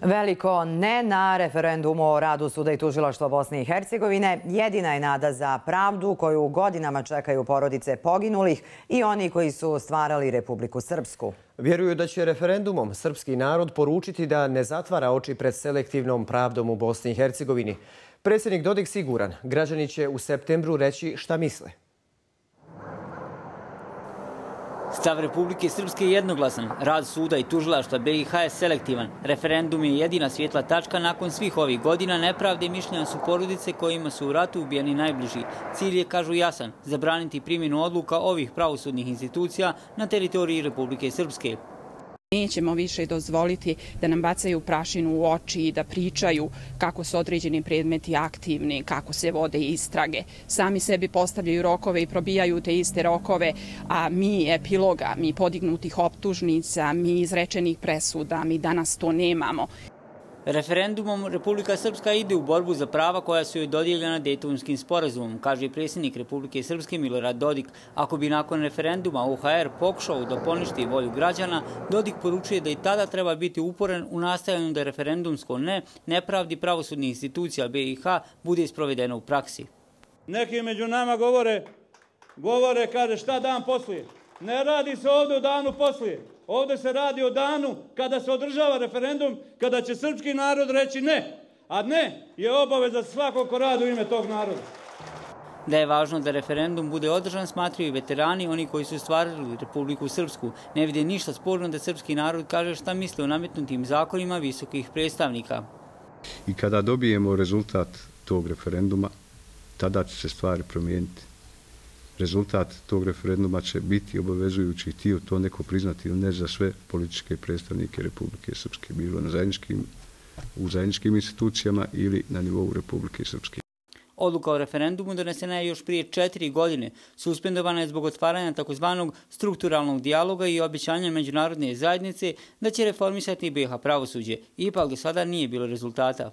Veliko ne na referendumu o radu Suda i tužilaštva Bosne i Hercegovine jedina je nada za pravdu koju godinama čekaju porodice poginulih i oni koji su stvarali Republiku Srpsku. Vjeruju da će referendumom srpski narod poručiti da ne zatvara oči pred selektivnom pravdom u Bosni i Hercegovini. Predsjednik Dodik siguran, građani će u septembru reći šta misle. Stav Republike Srpske je jednoglasan. Rad suda i tužilaštva BiH je selektivan. Referendum je jedina svjetla tačka nakon svih ovih godina. Nepravde i mišljenja su porodice kojima su u ratu ubijeni najbliži. Cilj je, kažu jasan, zabraniti primjenu odluka ovih pravosudnih institucija na teritoriji Republike Srpske. Nećemo više dozvoliti da nam bacaju prašinu u oči i da pričaju kako su određeni predmeti aktivni, kako se vode istrage. Sami sebi postavljaju rokove i probijaju te iste rokove, a mi epiloga, mi podignutih optužnica, mi izrečenih presuda, mi danas to nemamo. Referendumom Republika Srpska ide u borbu za prava koja su joj dodijeljena Dejtonskim sporazumom, kaže predsjednik Republike Srpske Milorad Dodik. Ako bi nakon referenduma UHR pokušao da poništi volju građana, Dodik poručuje da i tada treba biti uporen u nastajanju da referendumsko ne, nepravdi pravosudnih institucija BiH bude isprovedeno u praksi. Neki među nama govore, govore kaže šta dan poslije. Ne radi se ovdje u danu poslije. Ovdje se radi o danu kada se održava referendum, kada će srpski narod reći ne. A ne je obaveza svakog ko radi u ime tog naroda. Da je važno da referendum bude održan, smatriju i veterani, oni koji su stvarili Republiku Srpsku. Ne vide ništa sporno da srpski narod kaže šta misle o nametnutim zakonima visokih predstavnika. I kada dobijemo rezultat tog referenduma, tada će se stvari promijeniti rezultat tog referenduma će biti obavezujući tio to neko priznati ili ne za sve političke predstavnike Republike Srpske, bilo na zajedničkim, u zajedničkim institucijama ili na nivou Republike Srpske. Odluka o referendumu donesena je još prije četiri godine. Suspendovana je zbog otvaranja takozvanog strukturalnog dijaloga i običanja međunarodne zajednice da će reformisati BiH pravosuđe. Ipak do sada nije bilo rezultata.